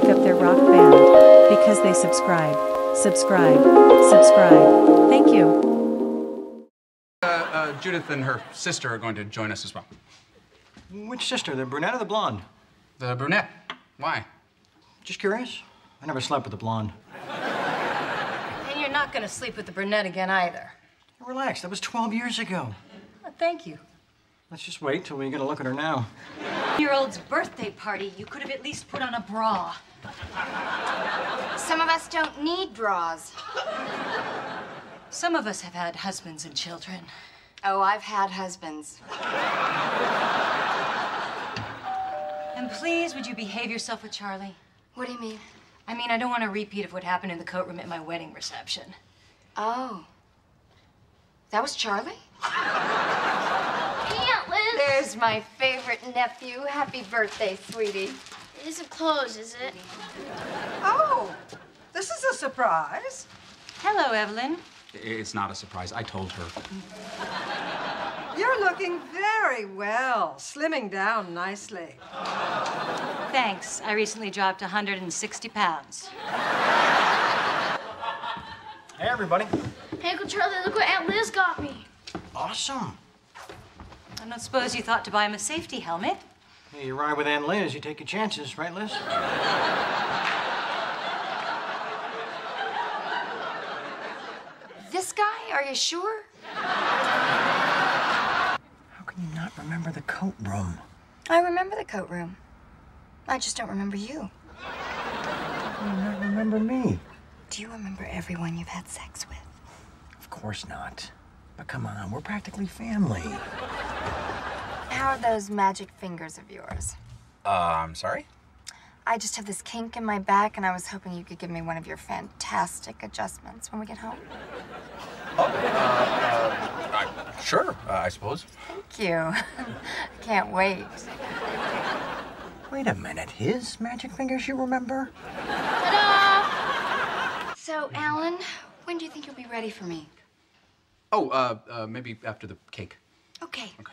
break up their rock band because they subscribe. Subscribe. Subscribe. Thank you. Uh, uh, Judith and her sister are going to join us as well. Which sister, the brunette or the blonde? The brunette. Why? Just curious. I never slept with the blonde. And you're not gonna sleep with the brunette again either. Relax, that was 12 years ago. Oh, thank you. Let's just wait till we get a look at her now. Year-old's birthday party, you could have at least put on a bra. Some of us don't need bras. Some of us have had husbands and children. Oh, I've had husbands. And please, would you behave yourself with Charlie? What do you mean? I mean, I don't want a repeat of what happened in the coat room at my wedding reception. Oh. That was Charlie? Aunt There's my favorite nephew. Happy birthday, sweetie. It isn't closed, is it? Oh, this is a surprise. Hello, Evelyn. It's not a surprise. I told her. You're looking very well, slimming down nicely. Thanks. I recently dropped 160 pounds. Hey, everybody. Hey, Uncle Charlie, look what Aunt Liz got me. Awesome. I don't suppose you thought to buy him a safety helmet. Hey, you ride with Aunt Liz, you take your chances, right, Liz? This guy? Are you sure? How can you not remember the coat room? I remember the coat room. I just don't remember you. How can you not remember me? Do you remember everyone you've had sex with? Of course not. But come on, we're practically family. How are those magic fingers of yours? Uh, I'm sorry? I just have this kink in my back, and I was hoping you could give me one of your fantastic adjustments when we get home. Sure, uh, I suppose. Thank you. I can't wait. Wait a minute, his magic fingers you remember? Ta-da! So, Alan, when do you think you'll be ready for me? Oh, uh, uh, maybe after the cake. Okay. Okay.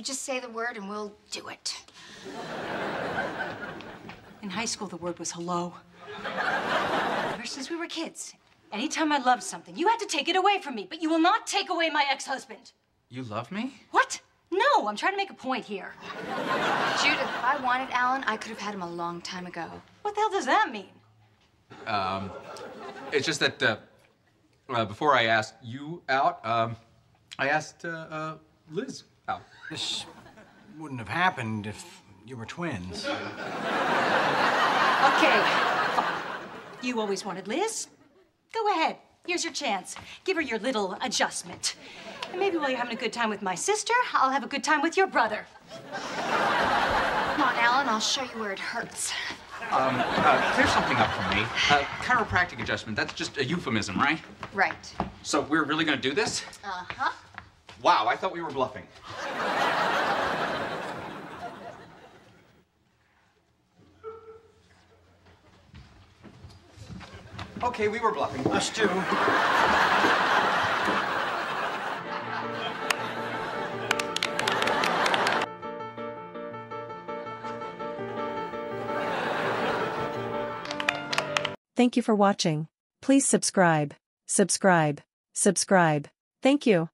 You just say the word and we'll do it. In high school, the word was hello. Ever since we were kids, anytime I loved something, you had to take it away from me, but you will not take away my ex husband. You love me? What? No, I'm trying to make a point here. Judith, if I wanted Alan, I could have had him a long time ago. What the hell does that mean? Um, it's just that uh, uh, before I asked you out, um, I asked uh, uh, Liz out. This wouldn't have happened if you were twins. Okay. You always wanted Liz. Go ahead. Here's your chance. Give her your little adjustment. And maybe while you're having a good time with my sister, I'll have a good time with your brother. Come on, Alan, I'll show you where it hurts. Um, uh, clear something up for me. Uh, chiropractic adjustment, that's just a euphemism, right? Right. So we're really gonna do this? Uh-huh. Wow, I thought we were bluffing. Okay, we were bluffing. Us too. Thank you for watching. Please subscribe. Subscribe. Subscribe. Thank you.